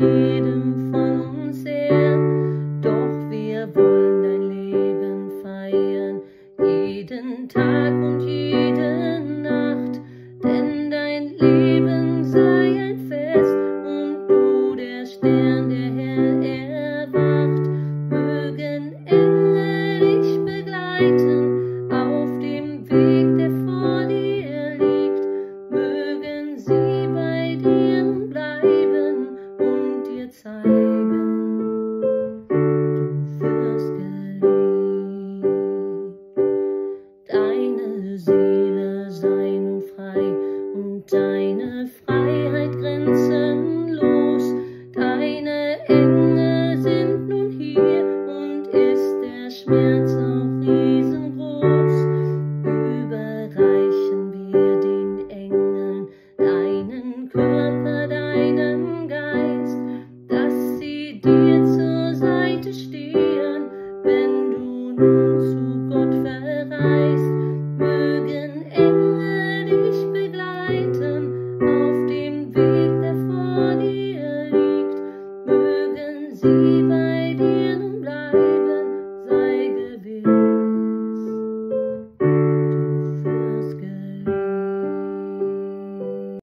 fällst deine Frage.